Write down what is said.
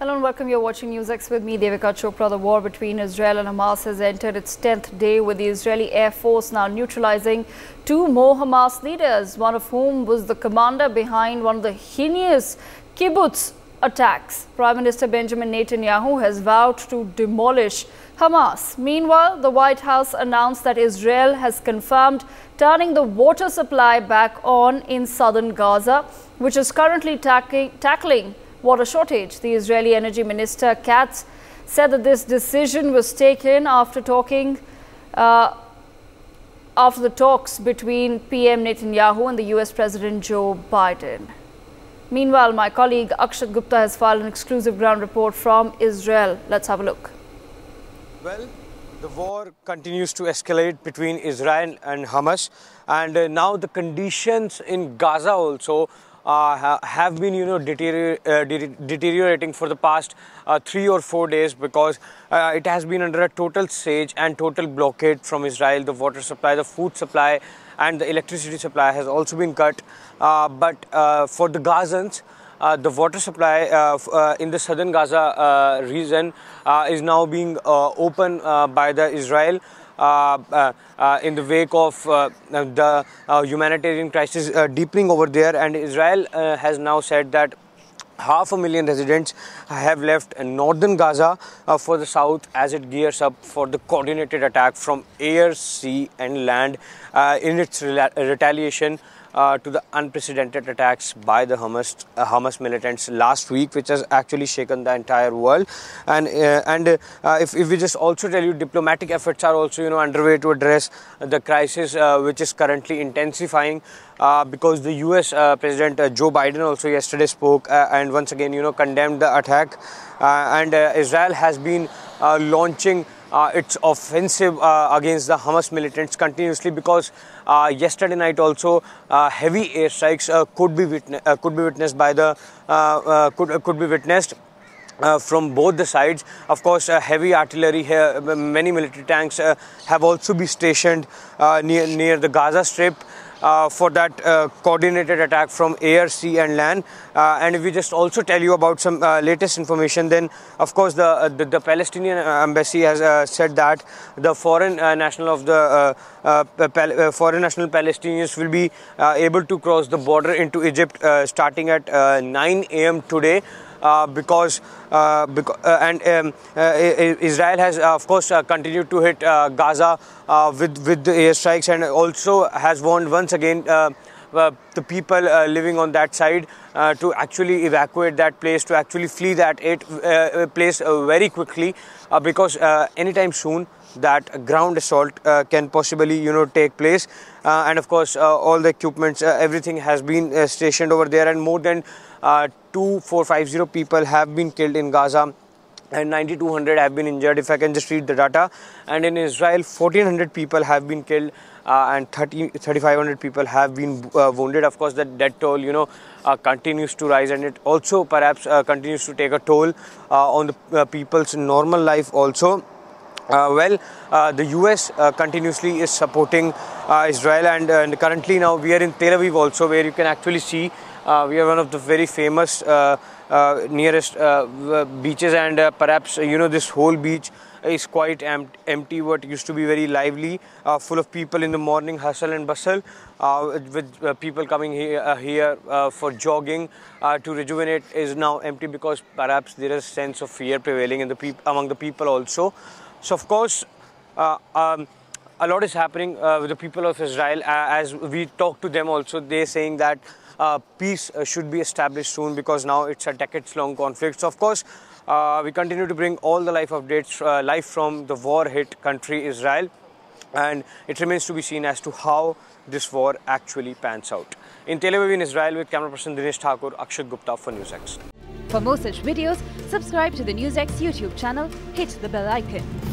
Hello and welcome. You're watching NewsX with me, Devika Chopra. The war between Israel and Hamas has entered its 10th day with the Israeli Air Force now neutralizing two more Hamas leaders, one of whom was the commander behind one of the heinous kibbutz attacks. Prime Minister Benjamin Netanyahu has vowed to demolish Hamas. Meanwhile, the White House announced that Israel has confirmed turning the water supply back on in southern Gaza, which is currently tackling water shortage. The Israeli Energy Minister Katz said that this decision was taken after talking uh, after the talks between PM Netanyahu and the US President Joe Biden. Meanwhile, my colleague Akshat Gupta has filed an exclusive ground report from Israel. Let's have a look. Well, the war continues to escalate between Israel and Hamas, and uh, now the conditions in Gaza also uh, have been, you know, deterior uh, de deteriorating for the past uh, three or four days because uh, it has been under a total siege and total blockade from Israel. The water supply, the food supply, and the electricity supply has also been cut. Uh, but uh, for the Gazans, the water supply uh, uh, in the southern Gaza region is now being opened by the Israel. Uh, uh, uh, in the wake of the humanitarian crisis deepening over there and Israel has now said that half a million residents have left northern Gaza uh, for the south as it gears up for the coordinated attack from air, sea and land uh, in its retaliation uh, to the unprecedented attacks by the Hamas, uh, Hamas militants last week, which has actually shaken the entire world. And uh, and uh, if, if we just also tell you, diplomatic efforts are also you know underway to address the crisis, uh, which is currently intensifying. Uh, because the U.S. President Joe Biden also yesterday spoke and once again, you know, condemned the attack, and Israel has been launching uh, its offensive uh, against the Hamas militants continuously because uh, yesterday night also uh, heavy airstrikes uh, could be witne- uh, could be witnessed by the could could be witnessed. from both the sides, of course, heavy artillery here. Many military tanks have also been stationed near near the Gaza Strip, uh, for that uh, coordinated attack from air, sea, and land. Uh, and if we just also tell you about some uh, latest information, then of course the uh, the, the, Palestinian embassy has uh, said that the foreign national of the foreign national Palestinians will be able to cross the border into Egypt starting at 9 a.m. today. Uh, because, uh, because uh, and um, Israel has of course continued to hit Gaza with with the airstrikes and also has warned once again Uh, the people uh, living on that side uh, to actually evacuate that place, to actually flee that it, uh, uh, place very quickly because anytime soon that ground assault can possibly you know take place. And of course all the equipments everything has been stationed over there and more than 2450 people have been killed in Gaza and 9200 have been injured. If i can just read the data. And in israel 1400 people have been killed uh, and 30 3500 people have been uh, wounded. Of course the death toll you know uh, continues to rise and it also perhaps uh, continues to take a toll uh, on the uh, people's normal life also. Well, the US continuously is supporting Israel, and, and, currently now we are in Tel Aviv also, where you can actually see we are one of the very famous uh, nearest uh, beaches and uh, perhaps you know this whole beach is quite em empty what used to be very lively full of people in the morning hustle and bustle with people coming here, for jogging to rejuvenate is now empty because perhaps there is a sense of fear prevailing in the among the people also so of course um, a lot is happening uh, with the people of Israel. Uh, as we talk to them also, they're saying that uh, peace uh, should be established soon because now it's a decades-long conflict. So, of course, uh, we continue to bring all the life updates, uh, live from the war-hit country Israel. And it remains to be seen as to how this war actually pans out. In Tel Aviv in Israel with camera person Dinesh Thakur, Akshat Gupta for NewsX. For more such videos, subscribe to the NewsX YouTube channel, hit the bell icon.